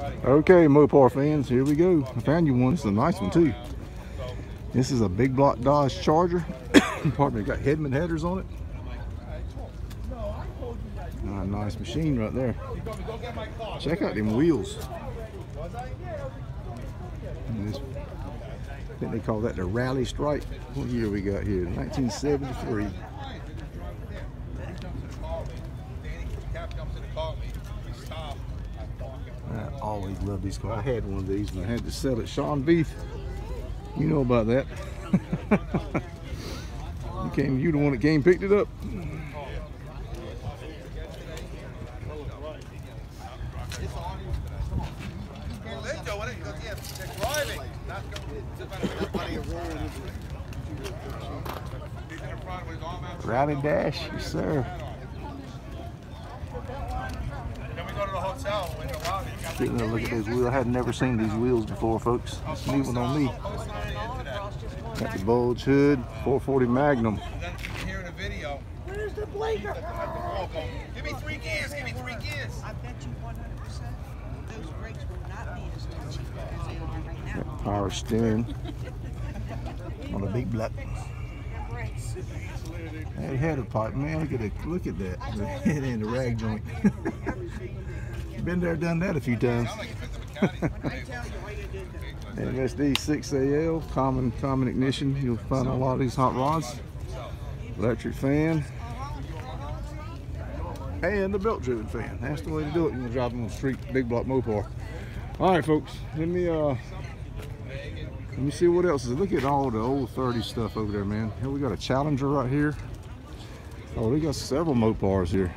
Okay, Mopar fans, here we go. I found you one. It's a nice one too. This is a big block Dodge Charger. Pardon me, got Hedman headers on it. Ah, nice machine right there. Check out them wheels. This, I think they call that the Rally Strike. What year we got here? 1973. I always love these cars. I had one of these and I had to sell it. Sean Beef, you know about that. you came, you the one that came picked it up. Rally Dash, yes sir. Getting a look at those wheels. I had never seen these wheels before, folks. It's new one on me. Got the bulge hood, 440 Magnum. Where's the blinker? Give me three gears. Give me three gears. I bet you 100% those brakes will not be as touchy as they are right now. Power steering on a big block. That header pipe, man, look at it. Look at that. The head and the rag joint. Been there, done that a few times. MSD 6AL, common common ignition. You'll find a lot of these hot rods. Electric fan. And the belt driven fan. That's the way to do it when you're driving on the street, big block Mopar. All right, folks. Let me uh let me see what else is. Look at all the old 30 stuff over there, man. Here we got a Challenger right here. Oh, we got several Mopars here.